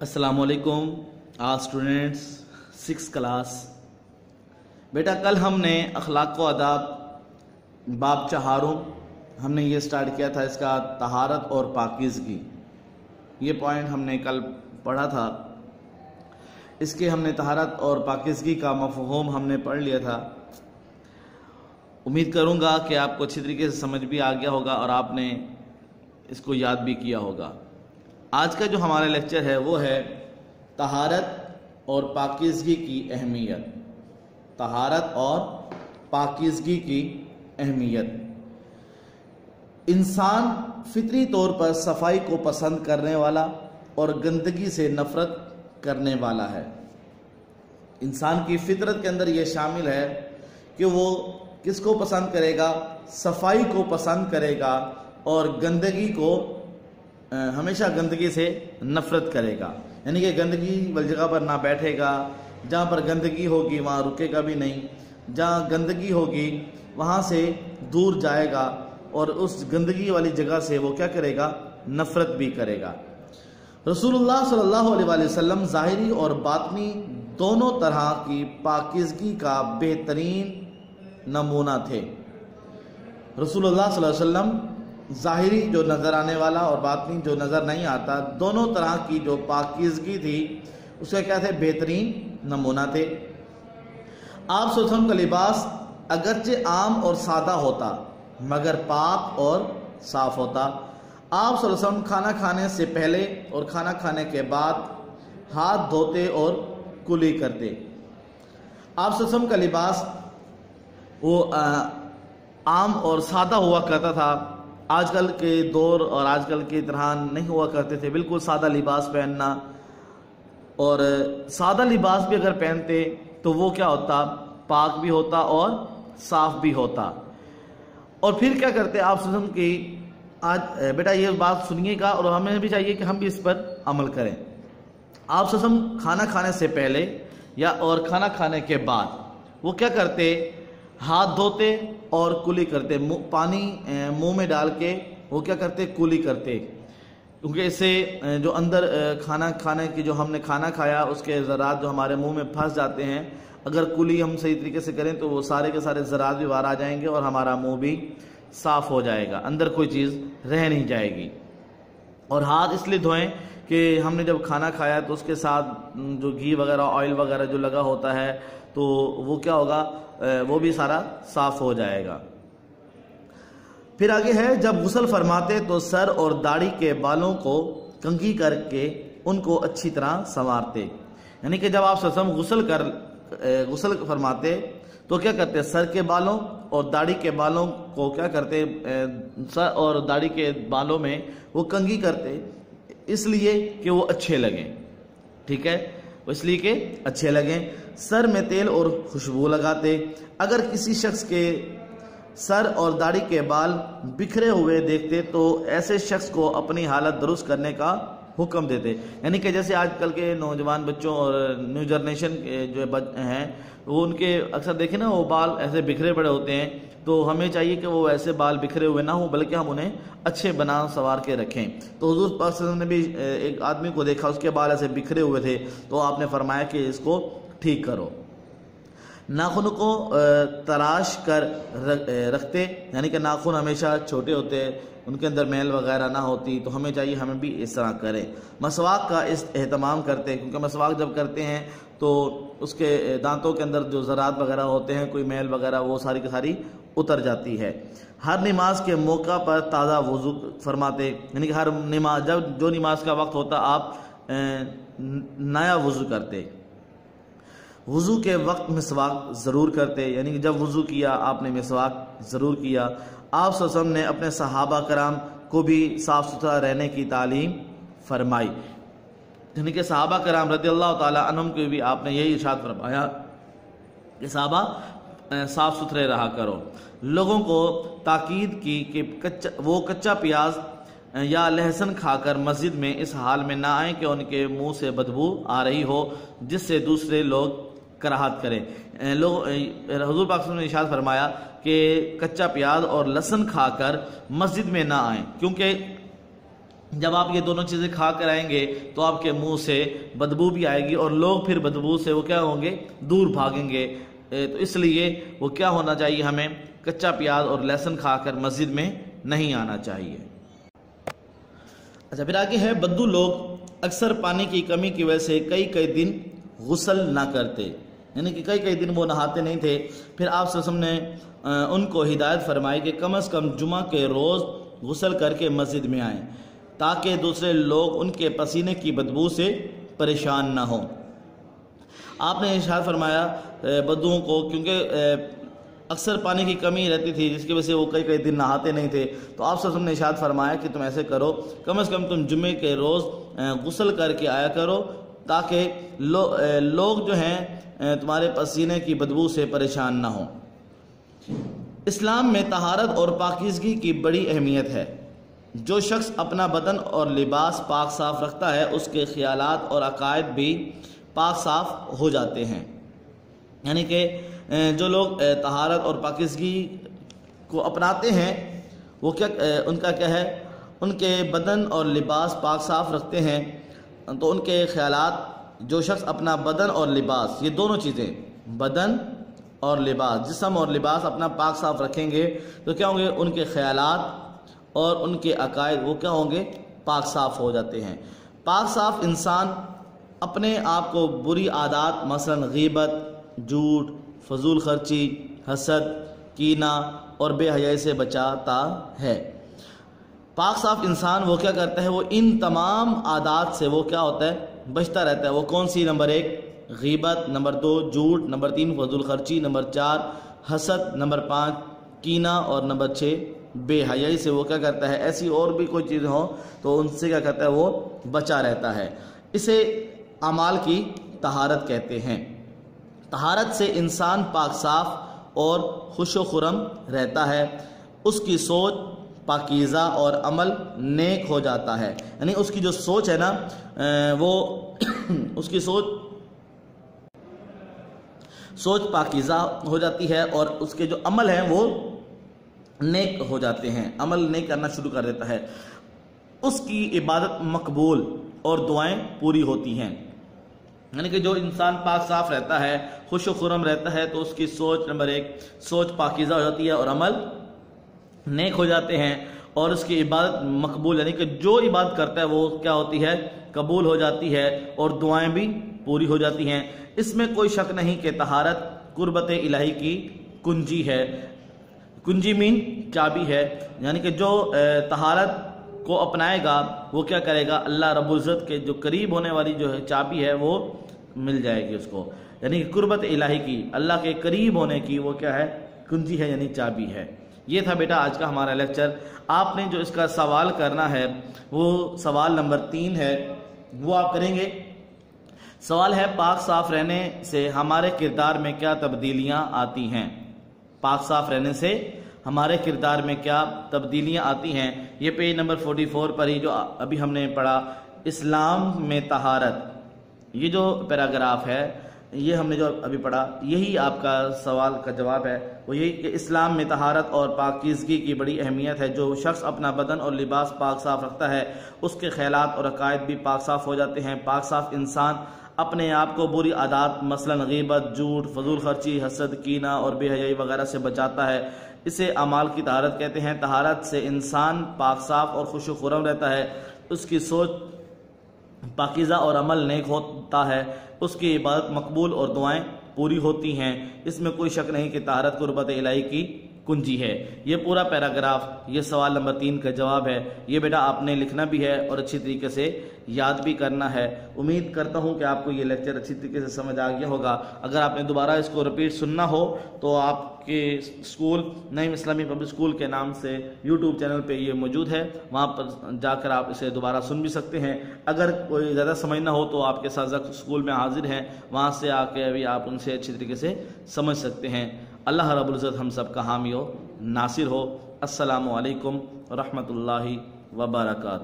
असलकुम आज students six class बेटा, कल हमने अखलाक व अदाब बाब चहारों, हमने ये स्टार्ट किया था इसका तहारत और पाकिजगी। ये पॉइंट हमने कल पढ़ा था। इसके हमने तहारत और पाकिजगी का मफहूम हमने पढ़ लिया था। उम्मीद करूँगा कि आपको अच्छी तरीके से समझ भी आ गया होगा और आपने इसको याद भी किया होगा। आज का जो हमारा लेक्चर है, वो है तहारत और पाकिजगी की अहमियत। तहारत और पाकिजगी की अहमियत। इंसान फितरी तौर पर सफ़ाई को पसंद करने वाला और गंदगी से नफरत करने वाला है। इंसान की फितरत के अंदर यह शामिल है कि वो किसको पसंद करेगा? सफ़ाई को पसंद करेगा और गंदगी को हमेशा गंदगी से नफरत करेगा। यानी कि गंदगी वाली जगह पर ना बैठेगा, जहाँ पर गंदगी होगी वहाँ रुकेगा भी नहीं। जहाँ गंदगी होगी, वहाँ से दूर जाएगा और उस गंदगी वाली जगह से वो क्या करेगा? नफरत भी करेगा। रसूलुल्लाह सल्लल्लाहु अलैहि वसल्लम ज़ाहिरी और बातनी दोनों तरह की पाकिजगी का बेहतरीन नमूना थे। रसूलुल्लाह सल्लल्लाहु अलैहि वसल्लम ज़ाहिरी जो नज़र आने वाला और बातनी जो नज़र नहीं आता दोनों तरह की जो पाकिजगी थी उसके क्या थे? बेहतरीन नमूना थे। आप सोसम का लिबास अगरचे आम और सादा होता मगर पाक और साफ़ होता। आप सरसम खाना खाने से पहले और खाना खाने के बाद हाथ धोते और कुली करते। आप सरसम का लिबास वो आ, आम और सादा हुआ करता था आजकल के दौर और आजकल की तरह नहीं हुआ करते थे। बिल्कुल सादा लिबास पहनना। और सादा लिबास भी अगर पहनते तो वो क्या होता? पाक भी होता और साफ़ भी होता। और फिर क्या करते आप सुन की, आज, बेटा ये बात सुनिएगा और हमें भी चाहिए कि हम भी इस पर अमल करें। आप ससम खाना खाने से पहले या और खाना खाने के बाद, वो क्या करते? हाथ धोते और कुली करते। पानी मुँह में डाल के वो क्या करते? कुली करते। क्योंकि इससे जो अंदर खाना खाने की जो हमने खाना खाया, उसके ज़रात जो हमारे मुँह में फंस जाते हैं, अगर कुली हम सही तरीके से करें तो वो सारे के सारे ज़रात भी बाहर आ जाएँगे और हमारा मुँह भी साफ़ हो जाएगा। अंदर कोई चीज़ रह नहीं जाएगी। और हाथ इसलिए धोएँ कि हमने जब खाना खाया तो उसके साथ, जो घी वगैरह ऑयल वगैरह जो लगा होता है तो वो क्या होगा? वो भी सारा साफ़ हो जाएगा। फिर आगे है, जब गुसल फरमाते तो सर और दाढ़ी के बालों को कंघी करके उनको अच्छी तरह संवारते। यानी कि जब आप ससम गुसल कर गुसल फरमाते तो क्या करते? सर के बालों और दाढ़ी के बालों को क्या करते? सर और दाढ़ी के बालों में वो कंघी करते, इसलिए कि वो अच्छे लगें। ठीक है? इसलिए के अच्छे लगें। सर में तेल और खुशबू लगाते। अगर किसी शख्स के सर और दाढ़ी के बाल बिखरे हुए देखते तो ऐसे शख्स को अपनी हालत दुरुस्त करने का हुक्म देते। यानी कि जैसे आजकल के नौजवान बच्चों और न्यू जनरेशन के जो हैं, वो उनके अक्सर देखें ना, वो बाल ऐसे बिखरे पड़े होते हैं तो हमें चाहिए कि वो ऐसे बाल बिखरे हुए ना हो, बल्कि हम उन्हें अच्छे बना सवार के रखें। तो हजूर पाक ने भी एक आदमी को देखा, उसके बाल ऐसे बिखरे हुए थे तो आपने फरमाया कि इसको ठीक करो। नाखून को तराश कर रखते, यानी कि नाखून हमेशा छोटे होते हैं उनके अंदर मैल वगैरह ना होती तो हमें चाहिए हमें भी इस तरह करें। मसवाक का इस अहतमाम करते क्योंकि मसवाक जब करते हैं तो उसके दांतों के अंदर जो ज़रात वगैरह होते हैं, कोई मैल वगैरह, वो सारी की सारी उतर जाती है। हर नमाज़ के मौका पर ताज़ा वज़ू फरमाते, यानी कि हर नमाज़, जब, जो नमाज़ का वक्त होता, आप नया वज़ू करते। वज़ू के वक्त मिसवाक ज़रूर करते, यानी कि जब वज़ू किया, आपने मिसवाक ज़रूर किया। आप ससम ने अपने सहाबा कराम को भी साफ़ सुथरा रहने की तालीम फरमाई। यानी कि सहाबा कराम रदी अल्लाह तम को भी आपने यही इशाद फरमाया कि साहबा साफ़ सुथरे रहा करो। लोगों को ताकीद की कि कच्चा, वो कच्चा प्याज या लहसन खाकर मस्जिद में इस हाल में ना आए कि उनके मुँह से बदबू आ रही हो, जिससे दूसरे लोग कराहत करें। लोग हजूर पाक ने इशाद फरमाया कि कच्चा प्याज और लहसुन खाकर मस्जिद में ना आए, क्योंकि जब आप ये दोनों चीज़ें खा कर आएँगे तो आपके मुँह से बदबू भी आएगी और लोग फिर बदबू से वो क्या होंगे? दूर भागेंगे। तो इसलिए वो क्या होना चाहिए हमें? कच्चा प्याज और लहसुन खाकर मस्जिद में नहीं आना चाहिए। अच्छा फिर आगे है, बद्दू लोग अक्सर पानी की कमी की वजह से कई कई दिन गुसल ना करते। यानी कि कई कई दिन वो नहाते नहीं थे। फिर आप ससम ने उनको हिदायत फरमाई कि कम अज़ कम जुमा के रोज़ गुसल करके मस्जिद में आएँ, ताकि दूसरे लोग उनके पसीने की बदबू से परेशान ना हों। आपने इशार फरमाया बदुओं को, क्योंकि अक्सर पानी की कमी रहती थी, जिसकी वजह से वो कई कई दिन नहाते नहीं थे। तो आप सबने इशाद फरमाया कि तुम ऐसे करो, कम अज़ कम तुम जुमे के रोज़ गुसल करके आया करो ताकि लो, लोग जो हैं तुम्हारे पसीने की बदबू से परेशान ना हो। इस्लाम में तहारत और पाकिजगी की बड़ी अहमियत है। जो शख्स अपना बदन और लिबास पाक साफ़ रखता है उसके ख्यालात और अकायद भी पाक साफ़ हो जाते हैं। यानी कि जो लोग तहारत और पाकिजगी को अपनाते हैं वो क्या उनका क्या है? उनके बदन और लिबास पाक साफ़ रखते हैं तो उनके ख्यालात, जो शख्स अपना बदन और लिबास, ये दोनों चीज़ें, बदन और लिबास, जिसम और लिबास अपना पाक साफ़ रखेंगे तो क्या होंगे? उनके ख्याल और उनके अकायद, वो क्या होंगे? पाक साफ़ हो जाते हैं। पाक साफ़ इंसान अपने आप को बुरी आदत, मसलन गीबत, झूठ फजूल खर्ची हसद, कीना और बेहयाई से बचाता है। पाक साफ़ इंसान वो क्या करता है? वो इन तमाम आदात से वो क्या होता है? बचता रहता है। वो कौन सी? नंबर एक, गीबत। नंबर दो, झूठ। नंबर तीन, फजूल खर्ची। नंबर चार, हसद। नंबर पाँच, कीना। और नंबर छः बेहयाई से वो क्या करता है? ऐसी और भी कोई चीज़ हो तो उनसे क्या करता है? वो बचा रहता है। इसे अमाल की तहारत कहते हैं। तहारत से इंसान पाक साफ़ और खुश खुरम रहता है। उसकी सोच पाकिज़ा और अमल नेक हो जाता है। यानी उसकी जो सोच है ना वो उसकी सोच सोच पाकिज़ा हो जाती है और उसके जो अमल हैं वो नेक हो जाते हैं। अमल नेक करना शुरू कर देता है। उसकी इबादत मकबूल और दुआएँ पूरी होती हैं। यानी कि जो इंसान पाक साफ़ रहता है, खुश खुरम रहता है तो उसकी सोच नंबर एक, सोच पाकिज़ा हो जाती है और अमल नेक हो जाते हैं और उसकी इबादत मकबूल, यानी कि जो इबादत करता है, वो क्या होती है? कबूल हो जाती है और दुआएँ भी पूरी हो जाती हैं। इसमें कोई शक नहीं कि तहारत कुर्बत इलाही की कुंजी है। कुंजी मीन चाबी है। यानी कि जो तहारत को अपनाएगा, वो क्या करेगा? अल्लाह रबुल्ज़त के जो करीब होने वाली जो है चाबी है, वो मिल जाएगी उसको। यानी कि कुर्बत इलाही की, अल्लाह के करीब होने की वो क्या है? कुंजी है, यानी चाबी है। ये था बेटा आज का हमारा लेक्चर। आपने जो इसका सवाल करना है, वो सवाल नंबर तीन है, वो आप करेंगे। सवाल है, पाक साफ़ रहने से हमारे किरदार में क्या तब्दीलियाँ आती हैं? पाक साफ़ रहने से हमारे किरदार में क्या तब्दीलियाँ आती हैं? ये पेज नंबर 44 पर ही जो अभी हमने पढ़ा, इस्लाम में तहारत। ये जो पैराग्राफ है ये हमने जो अभी पढ़ा, यही आपका सवाल का जवाब है। वो यही कि इस्लाम में तहारत और पाकिजगी की बड़ी अहमियत है। जो शख्स अपना बदन और लिबास पाक साफ़ रखता है, उसके ख्याल और अकायद भी पाक साफ़ हो जाते हैं। पाक साफ़ इंसान अपने आप को बुरी आदात, मसलन गीबत, झूठ, फजूल खर्ची, हसद, कीना और बेहयाई वगैरह से बचाता है। इसे अमाल की तहारत कहते हैं। तहारत से इंसान पाक साफ़ और खुश खुरम रहता है। उसकी सोच पाकिज़ा और अमल नेक होता है, उसकी इबादत मकबूल और दुआएँ पूरी होती हैं। इसमें कोई शक नहीं कि तहारत कुर्बत इलाही की कुंजी है। ये पूरा पैराग्राफ, ये सवाल नंबर तीन का जवाब है। ये बेटा आपने लिखना भी है और अच्छी तरीके से याद भी करना है। उम्मीद करता हूँ कि आपको ये लेक्चर अच्छी तरीके से समझ आ गया होगा। अगर आपने दोबारा इसको रिपीट सुनना हो तो आपके school, Naeem Islami public school के नाम से यूट्यूब चैनल पे ये मौजूद है। वहाँ पर जाकर आप इसे दोबारा सुन भी सकते हैं। अगर कोई ज़्यादा समझना हो तो आपके साथ स्कूल में हाजिर हैं। वहाँ से आके अभी आप उनसे अच्छी तरीके से समझ सकते हैं। अल्लाह रबुल्ज़त हम सब का हामी हो नासिर हो। असलकम वरहमल वर्का